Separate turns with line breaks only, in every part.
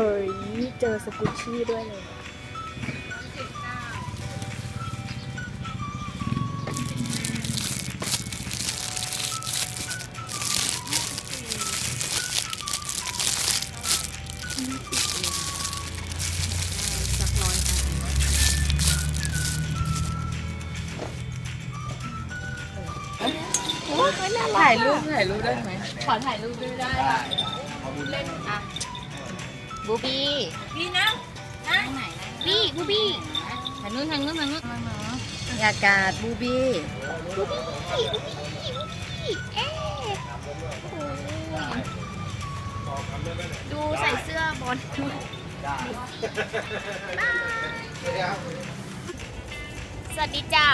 เฮ้ย เจอสกุชชี่ด้วยเลยสักร้อยอัน
ถ่ายรูปถ่ายรูปได้ไหมขอถ่ายรูปด้วยได้ค่ะเล่นอะ บูบี้
พี่นะ
ทางไหนบี้บูบี้ทางนู้นทางนู้นทางนู้นมาเนาะอากาศบูบี้
ดูใส่เสื้อบอลสวัสดีจ้า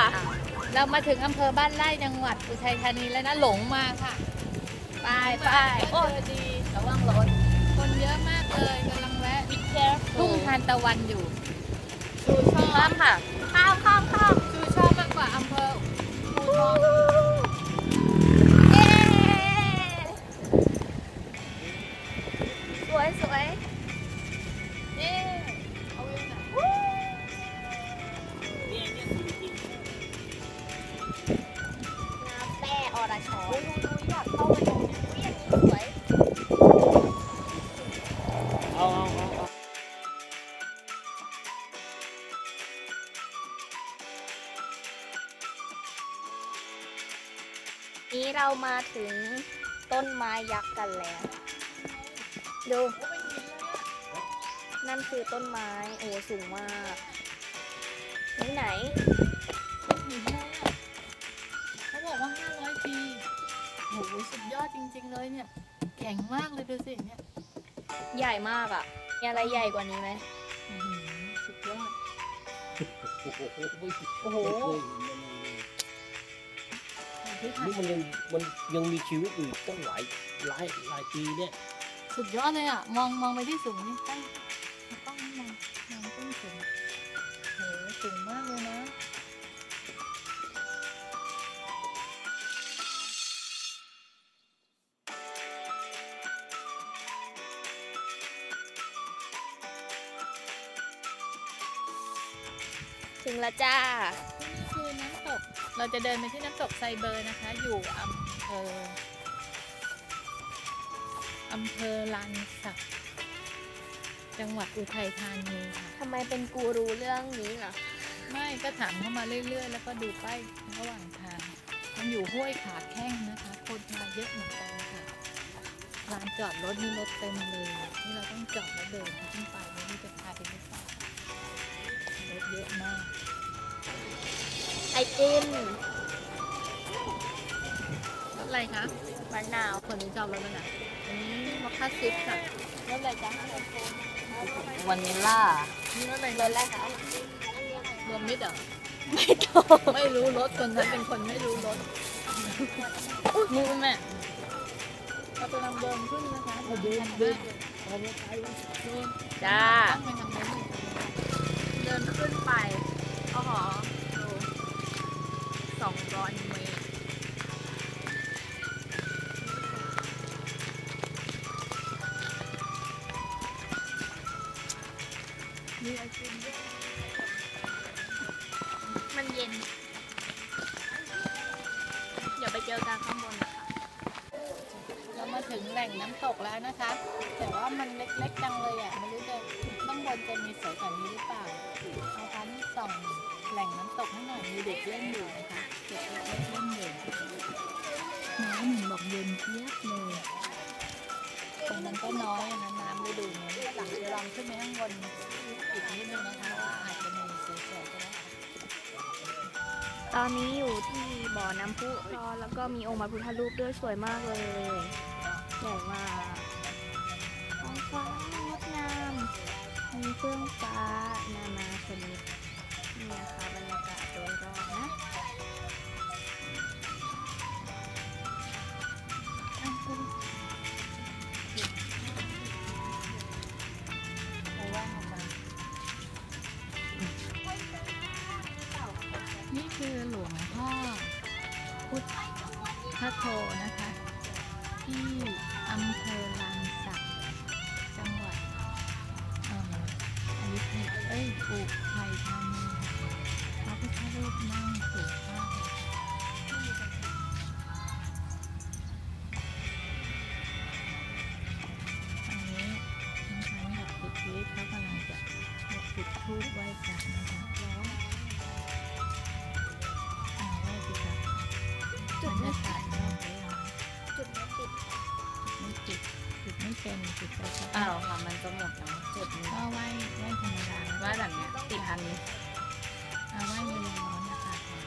เรามาถึงอำเภอบ้านไร่จังหวัดอุทัยธานีแล้วนะหลงมาค่ะ
ไปไป
โอ้ดีระวังรถคน เยอะมากเลยกำลังแวะทุ่งทานตะวันอยู่ชูชอบ
ข้ามค่ะข้ามข้าม
นี้
เรามาถึงต้นไม้ยักษ์กันแล้ว ดู นั่นคือต้นไม้ โอ้สูงมากนี่ไหน
เขาบอกว่า 500 ปีโหสุดยอดจริง ๆ เลยเนี่ย แข็งมากเลยดูสิเนี่ย
ใหญ่มากอะ่ะ มีอะไรใหญ่กว่านี้ไหม
อื้อหือสุดยอด
โอ้โห
นี่มันยังมันยังมีชีวิตอยู่อีกตั้งหลายหลายหลายปีเนี่ย
สุดยอดเลยอะ มองมองไปที่สูงนี่ใกล้ต้องมองมองต้นสูงโหสูงมากเลยนะ
ถึงแล้วจ้า
นี่คือน้ำตก เราจะเดินไปที่น้ำตกไซเบอร์นะคะ อยู่อำเภออำเภอลานสักจังหวัดอุทัยธานีค่ะ
ทำไมเป็นกูรูเรื่องนี้ล่ะ
ไม่ก็ถามเข้ามาเรื่อย ๆ แล้วก็ดูป้ายระหว่างทาง มันอยู่ห้วยขาแข้งนะคะ คนมาเยอะเหมือนกันค่ะลานจอดรถนี่รถเต็มเลยนี่เราต้องจอดแล้วเดินขึ้นไปไม่รู้จะพาไปหรือเปล่ารถเยอะมาก
ไอติม
รถอะไรคะ
มะนาว
คนนี้จอดรถแล้วนะอันนี้มอคค่าซิฟค่ะ
รสอะไรจ๊ะ
วานิลล่า
นี่รสอะไรรสอะไรคะ
รวมมิตรเหรอ
ไม่โต
ไม่รู้รถคนนั้นเป็นคนไม่รู้รถมูนแม่เรากำลังเดินขึ้นนะคะเดินเดิน
จ้า
ต้องไปทางนู้น
เดินขึ้นไป มันเย็น เดี๋ยวไปเจอกันข้างบนนะคะ
เรามาถึงแหล่งน้ำตกแล้วนะคะ แต่ว่ามันเล็กๆจังเลยอะ ไม่รู้จะข้างบนจะมีสวยกว่านี้หรือเปล่าเอาพันส่อง แหล่งน้ำตกให้หน่อยมีเด็กเล่นอยู่นะคะเด็กเล่นอยู่น้ำหนึ่งบอกเย็นเจี๊ยบเลยตรงนั้นก็น้อยนะคะน้ำฤดูนี้หลังจะลองขึ้นไปข้างบนอีกนิดนึงนะคะว่าอาจจะมีสวยๆก็ได้
ตอนนี้อยู่ที่บ่อน้ำพุร้อนแล้วก็มีองค์พระพุทธรูปด้วยสวยมากเลยใหญ่มากท้องฟ้างดงามมีเครื่องฟ้านานาชนิดนี่นะคะ นี่
คือหลวงพ่อพุทธโธนะคะ ที่อำเภอลานสักจังหวัดอุทย์เอ้ยปลูกไผ่ธานีพระพุทธรูปนั่งสูงมาก จุดจุดไม่เป็นจุดไปสัก
อ้าวค่ะมันจะหมดแล้วจุดนี้
ก็ไหว้ไหว้ธรรมดาแล้ว
ว่าแบบเนี้ยติดอันนี้
เอาไหว้เวลาร้อนนะคะก่อน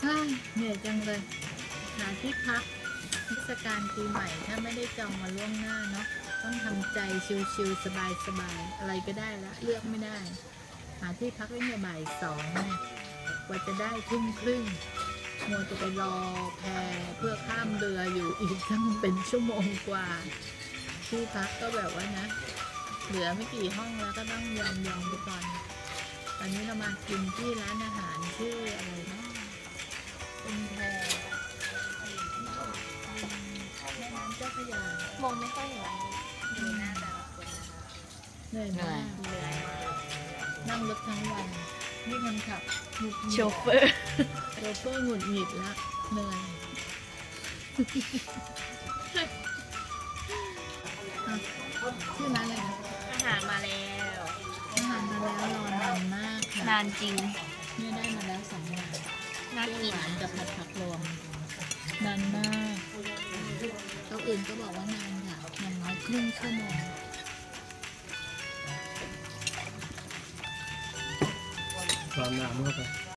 เฮ้ยเหนื่อยจังเลย หาที่พักเทศกาลปีใหม่ถ้าไม่ได้จองมาล่วงหน้าเนาะต้องทำใจชิลๆสบายๆอะไรก็ได้ละเลือกไม่ได้ หาที่พักตั้งแต่บ่ายสองเนี่ยกว่าจะได้ทุ่มครึ่งมัวจะไปรอแพเพื่อข้ามเรืออยู่อีกตั้งเป็นชั่วโมงกว่า ที่พักก็แบบว่านะ เหลือไม่กี่ห้องแล้วก็ต้องยอมยอมไปก่อนตอนนี้เรามากินที่ร้านอาหารชื่ออะไรนะเป็นแพแม่น้ำเจ้าพระยาม
องไม่ค่อยเห็น
ดูหน้าแต่ละคนนะคะ
เหนื่อยมาก
เหนื่อยมาก
นั่งรถทั้งวันนี่คนขับหงุดหงิด
โชเฟอร์
โชเฟอร์หงุดหงิดแล้วเหนื่อยอะชื่อร้านอะไรนะ
อาหารมาแล้ว
อาหารมาแล้วรอนานมากค่ะ
นานจริง
เนี่ยได้มาแล้วสองอย่าง
น่า
เปรี้ยว
กิน
หวานกับผัดผักรวมนานมากโต๊ะอื่นก็บอกว่านานค่ะอย่างน้อยครึ่งชั่วโมง
ความน้ำเข้าไป